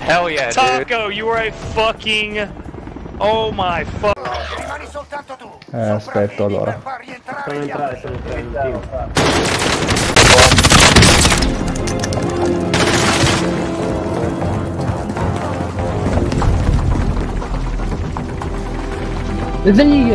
Hell yeah, dude. Taco, you are a fucking. Oh my fuck. Rimani soltanto tu. Eh, aspetto, allora. Per far rientrare Sono gli entrate, altri. sono entrate in team. Lecenie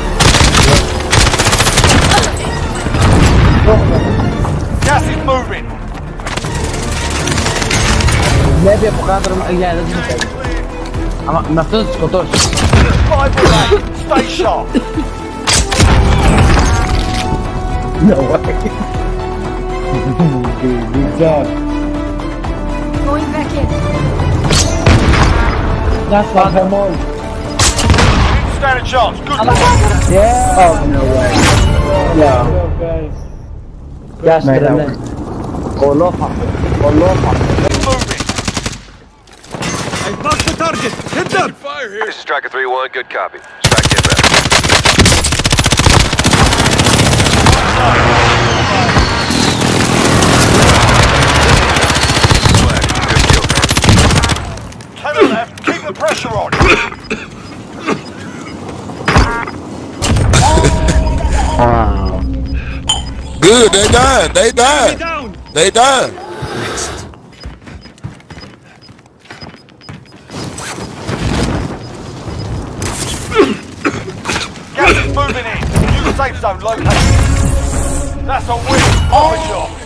Dia dia bukan terus iya ada sini. Ama nafsu kotor. Five remain. Stay sharp. No way. Good job. Going back in. That's what I'm on. Stand a chance. Good luck. Yeah. Oh, no way. Yeah. Gas Nej, keren. nej. Olofa. Olofa. Moving. This is Striker 3-1, good copy. Strike inbound. Flag, good kill, man. Ten left. Keep the pressure on. Good, they died. They died. They died. Moving in. New safe zone located. That's a win. Orange